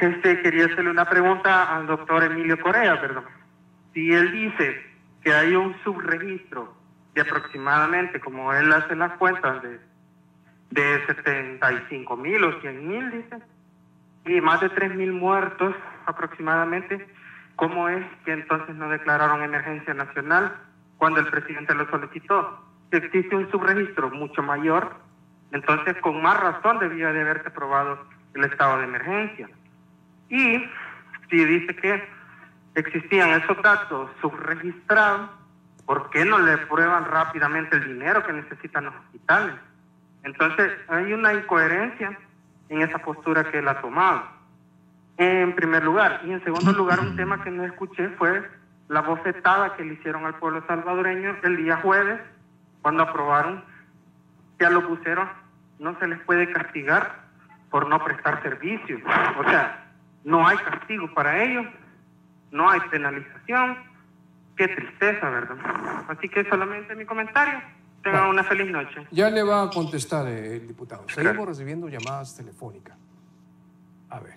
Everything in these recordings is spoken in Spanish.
Este, quería hacerle una pregunta al doctor Emilio Correa, perdón. Si él dice que hay un subregistro de aproximadamente, como él hace las cuentas, de, de 75 mil o 100 mil, dice, y más de 3 mil muertos aproximadamente, ¿cómo es que entonces no declararon emergencia nacional cuando el presidente lo solicitó? Si existe un subregistro mucho mayor, entonces con más razón debía de haberse aprobado el estado de emergencia. Y si dice que existían esos datos subregistrados, ¿por qué no le prueban rápidamente el dinero que necesitan los hospitales? Entonces hay una incoherencia en esa postura que él ha tomado. En primer lugar. Y en segundo lugar, un tema que no escuché fue la bofetada que le hicieron al pueblo salvadoreño el día jueves, cuando aprobaron que a los buceros no se les puede castigar por no prestar servicio. O sea, no hay castigo para ellos, no hay penalización. Qué tristeza, ¿verdad? Así que solamente mi comentario. Tengan una feliz noche. Ya le va a contestar el diputado. Seguimos recibiendo llamadas telefónicas. A ver.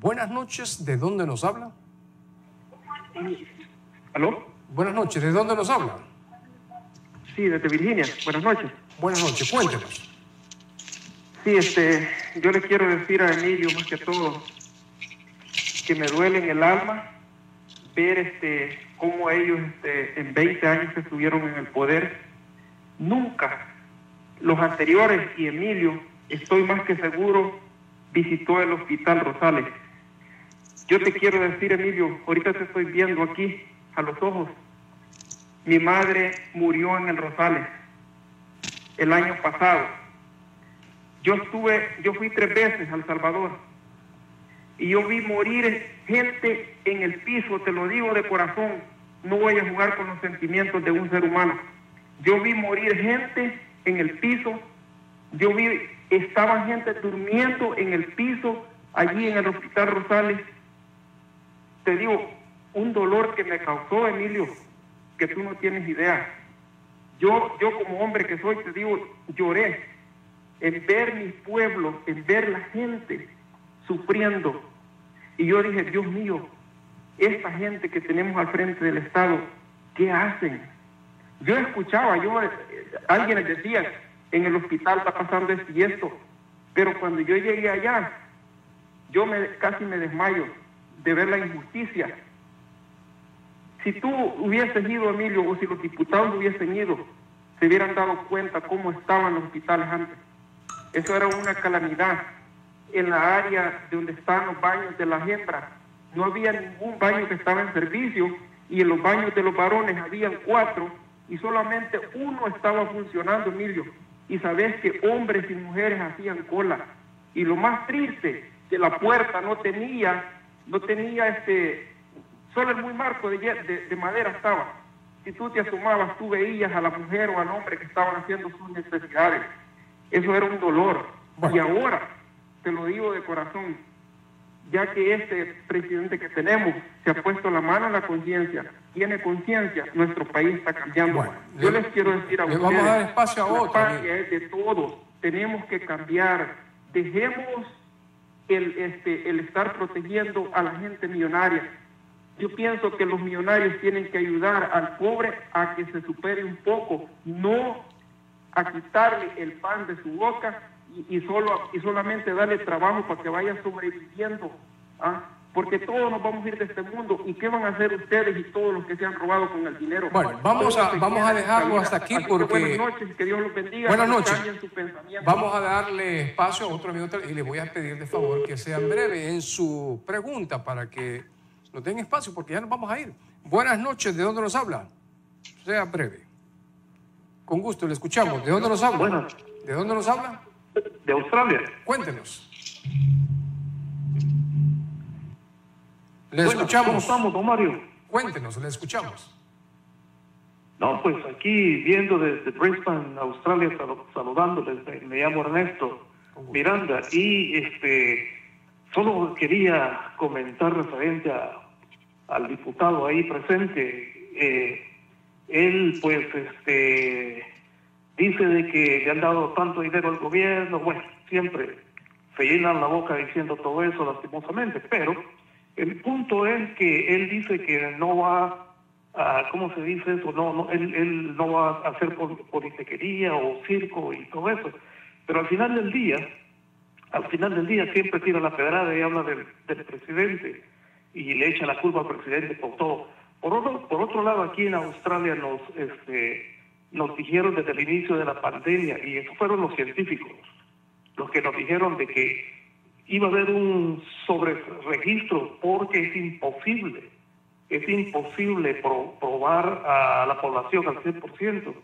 Buenas noches, ¿de dónde nos habla? ¿Aló? Buenas noches, ¿de dónde nos habla? Sí, desde Virginia. Buenas noches. Buenas noches, cuéntenos. Sí, este, yo le quiero decir a Emilio más que todo que me duele en el alma ver este cómo ellos este, en 20 años que estuvieron en el poder nunca los anteriores y Emilio estoy más que seguro visitó el hospital Rosales. Yo te quiero decir Emilio, ahorita te estoy viendo aquí a los ojos. Mi madre murió en el Rosales el año pasado yo estuve, yo fui tres veces al Salvador y yo vi morir gente en el piso, te lo digo de corazón, no voy a jugar con los sentimientos de un ser humano. Yo vi morir gente en el piso, yo vi, estaba gente durmiendo en el piso allí en el Hospital Rosales. Te digo, un dolor que me causó, Emilio, que tú no tienes idea. Yo, yo como hombre que soy, te digo, lloré en ver mi pueblo, en ver la gente sufriendo. Y yo dije, Dios mío, esta gente que tenemos al frente del Estado, ¿qué hacen? Yo escuchaba, yo, eh, alguien decía, en el hospital está pasando esto y esto, pero cuando yo llegué allá, yo me, casi me desmayo de ver la injusticia. Si tú hubieses ido, Emilio, o si los diputados hubiesen ido, se hubieran dado cuenta cómo estaban los hospitales antes. Eso era una calamidad. En la área donde están los baños de las hembras, no había ningún baño que estaba en servicio y en los baños de los varones habían cuatro y solamente uno estaba funcionando, Emilio. Y sabes que hombres y mujeres hacían cola. Y lo más triste, que la puerta no tenía, no tenía este, solo el muy marco de, de, de madera estaba. Si tú te asomabas, tú veías a la mujer o al hombre que estaban haciendo sus necesidades. Eso era un dolor. Y ahora, te lo digo de corazón, ya que este presidente que tenemos se ha puesto la mano en la conciencia, tiene conciencia, nuestro país está cambiando. Yo les quiero decir a ustedes, vamos a dar espacio a otro, es de todos, tenemos que cambiar, dejemos el, este, el estar protegiendo a la gente millonaria. Yo pienso que los millonarios tienen que ayudar al pobre a que se supere un poco, no a quitarle el pan de su boca y, solo, y solamente darle trabajo para que vaya sobreviviendo. ¿ah? Porque todos nos vamos a ir de este mundo. ¿Y qué van a hacer ustedes y todos los que se han robado con el dinero? Bueno, vamos a, vamos a dejarlo hasta aquí porque... Buenas noches, que Dios los bendiga. Buenas noches. Vamos a darle espacio a otro minuto y le voy a pedir de favor que sean breves en su pregunta para que nos den espacio porque ya nos vamos a ir. Buenas noches, ¿de dónde nos habla? Sea breve. Con gusto, le escuchamos. ¿De dónde nos habla? Bueno. ¿De dónde nos habla? De Australia. Cuéntenos. Le escuchamos. ¿Cómo estamos, don Mario? Cuéntenos, le escuchamos. No, pues aquí viendo desde Brisbane, Australia, saludándoles, me llamo Ernesto Miranda y este solo quería comentar referente al diputado ahí presente. Eh, él pues este dice de que le han dado tanto dinero al gobierno, bueno, siempre se llenan la boca diciendo todo eso lastimosamente, pero el punto es que él dice que no va a, ¿cómo se dice eso? No, no él, él no va a hacer politiquería o circo y todo eso, pero al final del día, al final del día siempre tira la pedrada y habla del, del presidente y le echa la culpa al presidente por todo. Por otro, por otro lado, aquí en Australia nos, este, nos dijeron desde el inicio de la pandemia, y eso fueron los científicos, los que nos dijeron de que iba a haber un sobreregistro porque es imposible, es imposible probar a la población al 100%.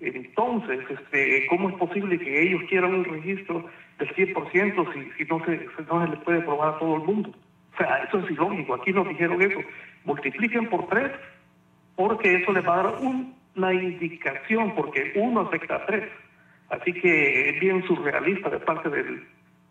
Entonces, este, ¿cómo es posible que ellos quieran un registro del 100% si, si no, se, no se le puede probar a todo el mundo? O sea, eso es ilógico. Aquí nos dijeron eso. Multipliquen por tres porque eso les va a dar una indicación, porque uno afecta a tres. Así que es bien surrealista de parte del,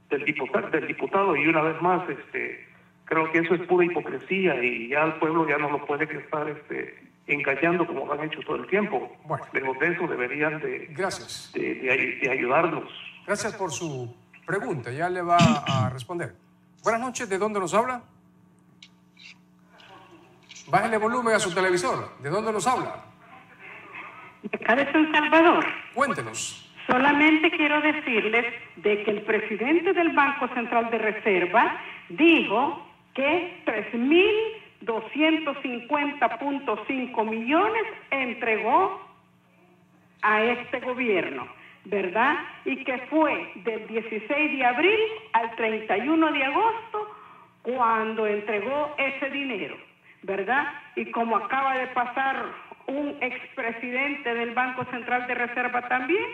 del, diputado, del diputado y una vez más, este, creo que eso es pura hipocresía y ya el pueblo ya no lo puede estar este, engañando como lo han hecho todo el tiempo. Bueno, Lejos de eso deberían de, Gracias. de, de ayudarnos. Gracias por su pregunta, ya le va a responder. Buenas noches, ¿de dónde nos habla? Bájale volumen a su televisor. ¿De dónde nos habla? De acá de San Salvador. Cuéntenos. Solamente quiero decirles de que el presidente del Banco Central de Reserva dijo que 3.250.5 millones entregó a este gobierno. ¿Verdad? Y que fue del 16 de abril al 31 de agosto cuando entregó ese dinero, ¿verdad? Y como acaba de pasar un expresidente del Banco Central de Reserva también,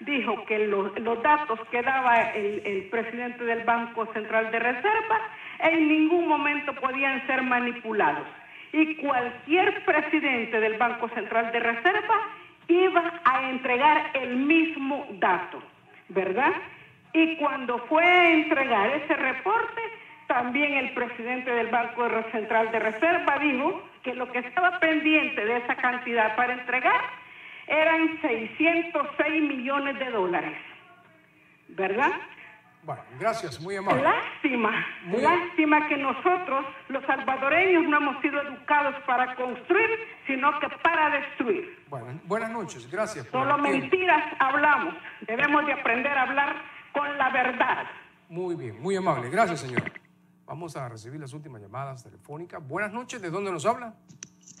dijo que los, datos que daba el, el presidente del Banco Central de Reserva en ningún momento podían ser manipulados. Y cualquier presidente del Banco Central de Reserva iba a entregar el mismo dato, ¿verdad? Y cuando fue a entregar ese reporte, también el presidente del Banco Central de Reserva dijo que lo que estaba pendiente de esa cantidad para entregar eran 606 millones de dólares, ¿verdad? Bueno, gracias, muy amable. Lástima, lástima que nosotros, los salvadoreños, no hemos sido educados para construir, sino que para destruir. Bueno, buenas noches, gracias. Solo mentiras hablamos. Debemos de aprender a hablar con la verdad. Muy bien, muy amable. Gracias, señor. Vamos a recibir las últimas llamadas telefónicas. Buenas noches, ¿de dónde nos habla?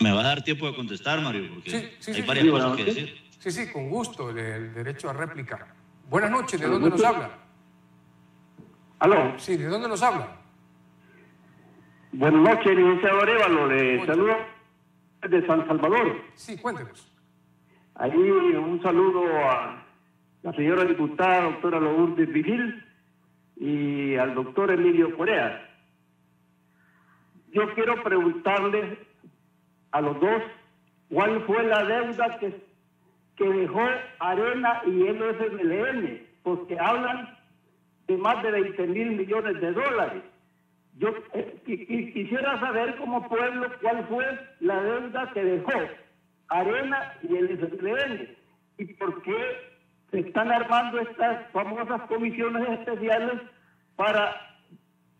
Me va a dar tiempo de contestar, Mario, porque sí, sí, hay varias cosas que decir. Sí, sí, con gusto, el, el derecho a réplica. Buenas noches, ¿de dónde nos habla? ¿Aló? Sí, ¿de dónde nos habla? Buenas noches, licenciado Arevalo. Le saludo de San Salvador. Sí, cuéntenos. Ahí un saludo a la señora diputada, doctora Lourdes Vigil, y al doctor Emilio Corea. Yo quiero preguntarles a los dos cuál fue la deuda que, que dejó Arena y MLN, porque hablan de más de 20 mil millones de dólares. Yo eh, quisiera saber como pueblo cuál fue la deuda que dejó Arena y el SPN y por qué se están armando estas famosas comisiones especiales para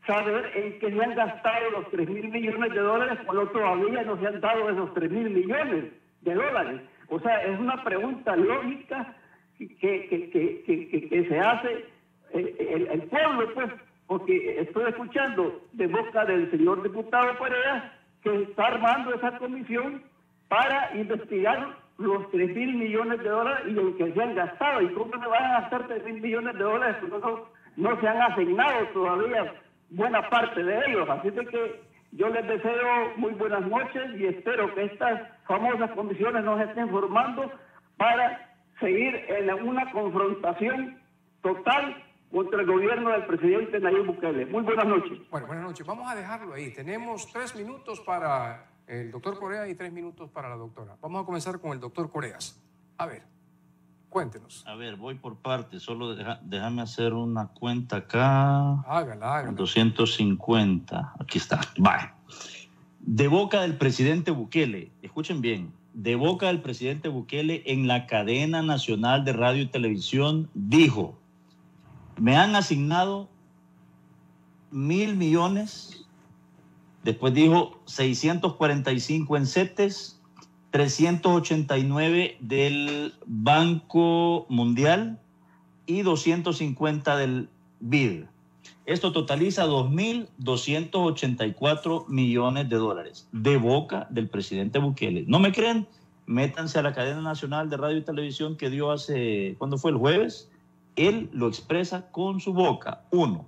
saber en qué se han gastado los 3 mil millones de dólares cuando todavía no se han dado esos 3 mil millones de dólares. O sea, es una pregunta lógica que se hace el, pueblo, pues, porque estoy escuchando de boca del señor diputado Perea que está armando esa comisión para investigar los 3 mil millones de dólares y lo que se han gastado. ¿Y cómo se van a gastar 3 mil millones de dólares? No, no se han asignado todavía buena parte de ellos. Así de que yo les deseo muy buenas noches y espero que estas famosas comisiones nos estén formando para seguir en una confrontación total contra el gobierno del presidente Nayib Bukele. Muy buenas noches. Bueno, buenas noches. Vamos a dejarlo ahí. Tenemos tres minutos para el doctor Corea y tres minutos para la doctora. Vamos a comenzar con el doctor Coreas. A ver, cuéntenos. A ver, voy por partes. Solo déjame hacer una cuenta acá. Hágala, hágala. 250. Aquí está. Vale. De boca del presidente Bukele, escuchen bien, de boca del presidente Bukele en la cadena nacional de radio y televisión dijo, me han asignado mil millones, después dijo 645 en CETES, 389 del Banco Mundial y 250 del BID. Esto totaliza 2.284 millones de dólares de boca del presidente Bukele. ¿No me creen? Métanse a la cadena nacional de radio y televisión que dio hace, ¿cuándo fue? El jueves. Él lo expresa con su boca. Uno.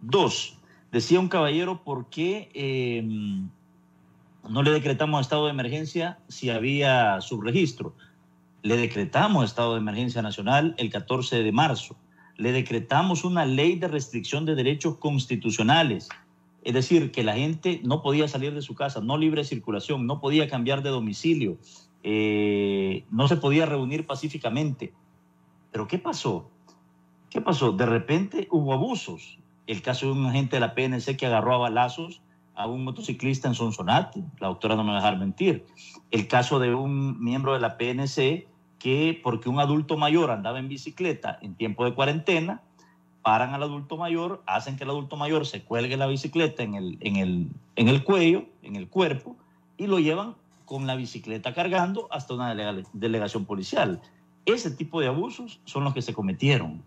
Dos. Decía un caballero, ¿por qué em, no le decretamos estado de emergencia si había subregistro? Le decretamos estado de emergencia nacional el 14 de marzo le decretamos una ley de restricción de derechos constitucionales. Es decir, que la gente no podía salir de su casa, no libre circulación, no podía cambiar de domicilio, eh, no se podía reunir pacíficamente. Pero ¿qué pasó? ¿Qué pasó? De repente hubo abusos. El caso de un agente de la PNC que agarró a balazos a un motociclista en Sonsonate, la doctora no me va a dejar mentir. El caso de un miembro de la PNC que porque un adulto mayor andaba en bicicleta en tiempo de cuarentena, paran al adulto mayor, hacen que el adulto mayor se cuelgue la bicicleta en el, en el, en el cuello, en el cuerpo, y lo llevan con la bicicleta cargando hasta una delegación policial. Ese tipo de abusos son los que se cometieron.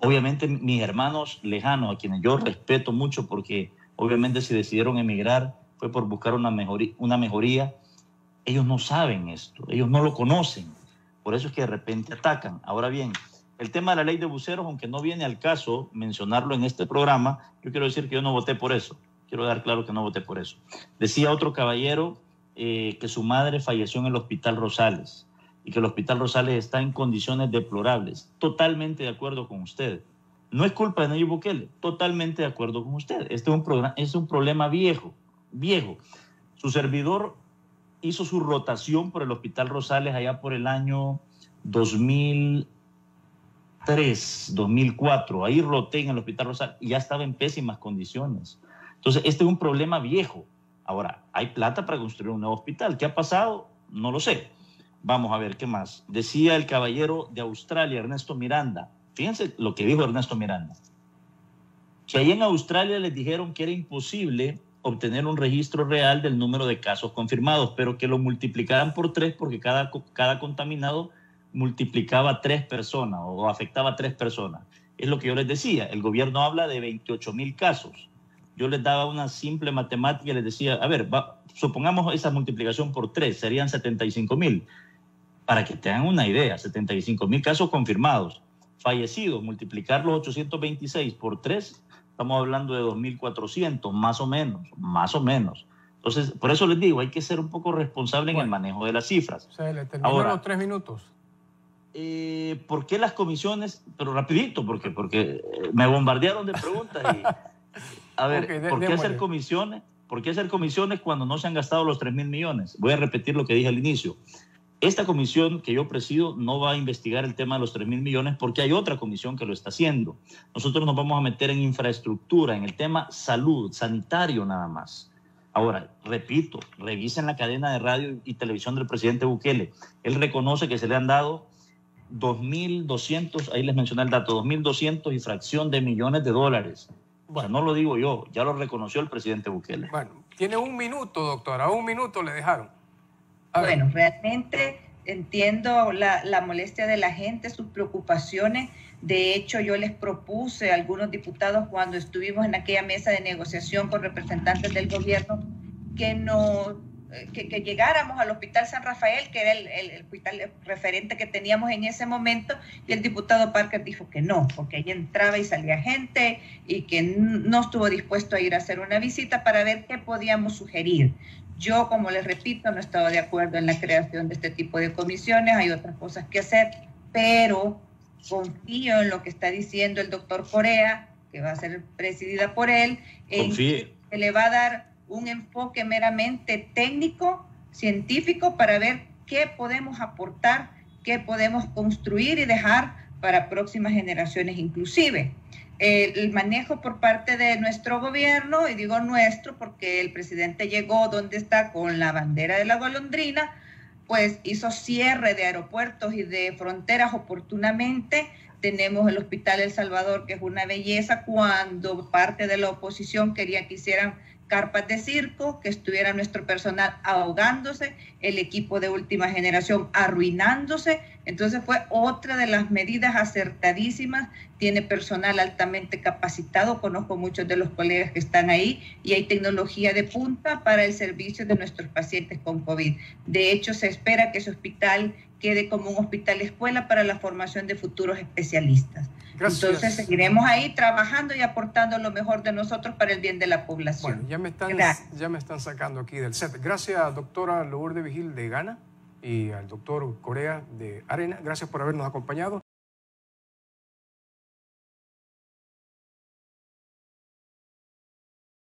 Obviamente mis hermanos lejanos, a quienes yo respeto mucho porque obviamente si decidieron emigrar fue por buscar una mejoría, una mejoría, ellos no saben esto, ellos no lo conocen. Por eso es que de repente atacan. Ahora bien, el tema de la ley de buceros, aunque no viene al caso mencionarlo en este programa, yo quiero decir que yo no voté por eso. Quiero dar claro que no voté por eso. Decía otro caballero eh, que su madre falleció en el Hospital Rosales y que el Hospital Rosales está en condiciones deplorables. Totalmente de acuerdo con usted. No es culpa de Nayib Bukele, totalmente de acuerdo con usted. Este es un, es un problema viejo, viejo. Su servidor hizo su rotación por el Hospital Rosales allá por el año 2003, 2004. Ahí roté en el Hospital Rosales y ya estaba en pésimas condiciones. Entonces, este es un problema viejo. Ahora, hay plata para construir un nuevo hospital. ¿Qué ha pasado? No lo sé. Vamos a ver qué más. Decía el caballero de Australia, Ernesto Miranda. Fíjense lo que dijo Ernesto Miranda. Que ahí en Australia les dijeron que era imposible obtener un registro real del número de casos confirmados, pero que lo multiplicaran por tres porque cada, cada contaminado multiplicaba tres personas o afectaba a tres personas. Es lo que yo les decía, el gobierno habla de 28 mil casos. Yo les daba una simple matemática y les decía, a ver, supongamos esa multiplicación por tres, serían 75 mil. Para que tengan una idea, 75 mil casos confirmados. Fallecidos, multiplicar los 826 por tres estamos hablando de 2.400, más o menos, más o menos. Entonces, por eso les digo, hay que ser un poco responsable en el manejo de las cifras. O sea, le Ahora, los tres minutos. Eh, ¿Por qué las comisiones? Pero rapidito, porque, porque me bombardearon de preguntas. Y, a ver, ¿por qué hacer comisiones? ¿Por qué hacer comisiones cuando no se han gastado los 3 mil millones? Voy a repetir lo que dije al inicio. Esta comisión que yo presido no va a investigar el tema de los 3 mil millones porque hay otra comisión que lo está haciendo. Nosotros nos vamos a meter en infraestructura, en el tema salud, sanitario nada más. Ahora, repito, revisen la cadena de radio y televisión del presidente Bukele. Él reconoce que se le han dado 2.200, ahí les mencioné el dato, 2.200 y fracción de millones de dólares. Bueno, no lo digo yo, ya lo reconoció el presidente Bukele. Bueno, tiene un minuto, doctora, un minuto le dejaron. Bueno, realmente entiendo la, molestia de la gente, sus preocupaciones. De hecho, yo les propuse a algunos diputados cuando estuvimos en aquella mesa de negociación con representantes del gobierno que no que, llegáramos al Hospital San Rafael, que era el, el, hospital referente que teníamos en ese momento, y el diputado Parker dijo que no, porque ahí entraba y salía gente y que no estuvo dispuesto a ir a hacer una visita para ver qué podíamos sugerir. Yo, como les repito, no estaba de acuerdo en la creación de este tipo de comisiones, hay otras cosas que hacer, pero confío en lo que está diciendo el doctor Corea, que va a ser presidida por él, en que le va a dar un enfoque meramente técnico, científico, para ver qué podemos aportar, qué podemos construir y dejar para próximas generaciones inclusive el manejo por parte de nuestro gobierno, y digo nuestro porque el presidente llegó donde está con la bandera de la golondrina, pues hizo cierre de aeropuertos y de fronteras. Oportunamente, tenemos el Hospital El Salvador, que es una belleza, cuando parte de la oposición quería que hicieran carpas de circo, que estuviera nuestro personal ahogándose, el equipo de última generación arruinándose. Entonces fue otra de las medidas acertadísimas. Tiene personal altamente capacitado, conozco muchos de los colegas que están ahí y hay tecnología de punta para el servicio de nuestros pacientes con COVID. De hecho, se espera que ese hospital quede como un hospital escuela para la formación de futuros especialistas. Entonces seguiremos ahí trabajando y aportando lo mejor de nosotros para el bien de la población. Bueno, ya me están, ya me están sacando aquí del set. Gracias, doctora Lourdes Vigil de Gana y al doctor Corea de Arena. Gracias por habernos acompañado.